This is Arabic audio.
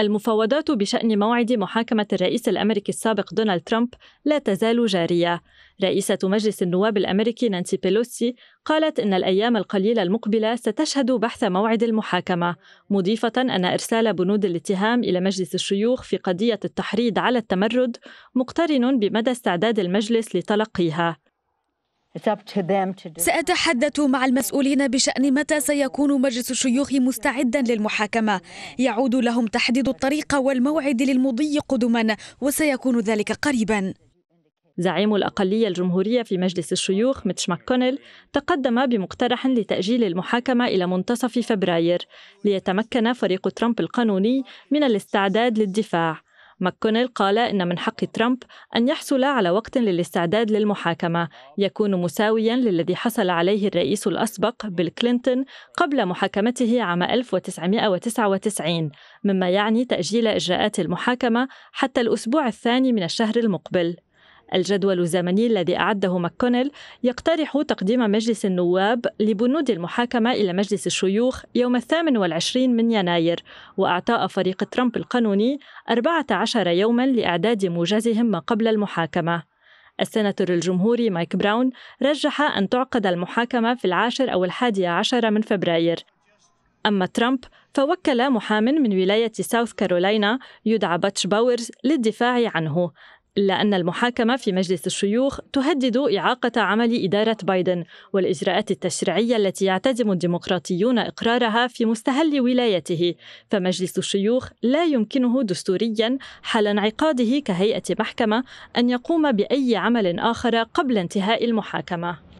المفاوضات بشأن موعد محاكمة الرئيس الأمريكي السابق دونالد ترامب لا تزال جارية. رئيسة مجلس النواب الأمريكي نانسي بيلوسي قالت إن الأيام القليلة المقبلة ستشهد بحث موعد المحاكمة، مضيفة أن إرسال بنود الاتهام إلى مجلس الشيوخ في قضية التحريض على التمرد مقترن بمدى استعداد المجلس لتلقيها. سأتحدث مع المسؤولين بشأن متى سيكون مجلس الشيوخ مستعدا للمحاكمة. يعود لهم تحديد الطريق والموعد للمضي قدما وسيكون ذلك قريبا. زعيم الأقلية الجمهورية في مجلس الشيوخ ميتش ماكونيل تقدم بمقترح لتأجيل المحاكمة إلى منتصف فبراير ليتمكن فريق ترامب القانوني من الاستعداد للدفاع. ماكونيل قال إن من حق ترامب أن يحصل على وقت للاستعداد للمحاكمة. يكون مساويا للذي حصل عليه الرئيس الأسبق بيل كلينتون قبل محاكمته عام 1999 مما يعني تأجيل إجراءات المحاكمة حتى الأسبوع الثاني من الشهر المقبل. الجدول الزمني الذي أعده ماكونيل يقترح تقديم مجلس النواب لبنود المحاكمة إلى مجلس الشيوخ يوم الثامن والعشرين من يناير وأعطاء فريق ترامب القانوني 14 يوما لإعداد موجزهم ما قبل المحاكمة. السناتور الجمهوري مايك براون رجح أن تعقد المحاكمة في العاشر أو الحادي عشر من فبراير. أما ترامب فوكل محام من ولاية ساوث كارولاينا يدعى بوتش باورز للدفاع عنه. إلا أن المحاكمة في مجلس الشيوخ تهدد بإعاقة عمل إدارة بايدن والإجراءات التشريعية التي يعتزم الديمقراطيون إقرارها في مستهل ولايته. فمجلس الشيوخ لا يمكنه دستوريا حال انعقاده كهيئة محكمة أن يقوم بأي عمل آخر قبل انتهاء المحاكمة.